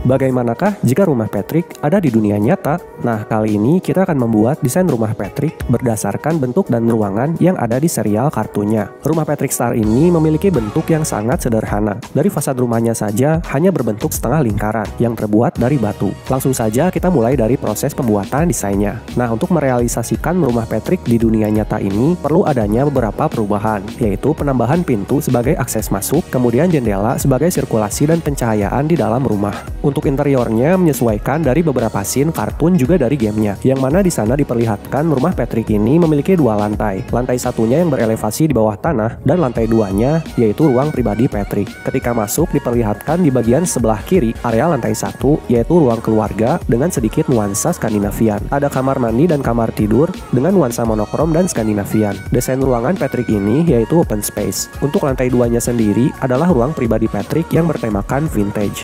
Bagaimanakah jika rumah Patrick ada di dunia nyata? Nah, kali ini kita akan membuat desain rumah Patrick berdasarkan bentuk dan ruangan yang ada di serial kartunya. Rumah Patrick Star ini memiliki bentuk yang sangat sederhana. Dari fasad rumahnya saja hanya berbentuk setengah lingkaran yang terbuat dari batu. Langsung saja kita mulai dari proses pembuatan desainnya. Nah, untuk merealisasikan rumah Patrick di dunia nyata ini perlu adanya beberapa perubahan, yaitu penambahan pintu sebagai akses masuk, kemudian jendela sebagai sirkulasi dan pencahayaan di dalam rumah. Untuk interiornya menyesuaikan dari beberapa scene kartun juga dari gamenya, yang mana di sana diperlihatkan rumah Patrick ini memiliki dua lantai. Lantai satunya yang berelevasi di bawah tanah, dan lantai duanya yaitu ruang pribadi Patrick. Ketika masuk diperlihatkan di bagian sebelah kiri area lantai satu yaitu ruang keluarga dengan sedikit nuansa Skandinavian. Ada kamar mandi dan kamar tidur dengan nuansa monokrom dan Skandinavian. Desain ruangan Patrick ini yaitu open space. Untuk lantai duanya sendiri adalah ruang pribadi Patrick yang bertemakan vintage.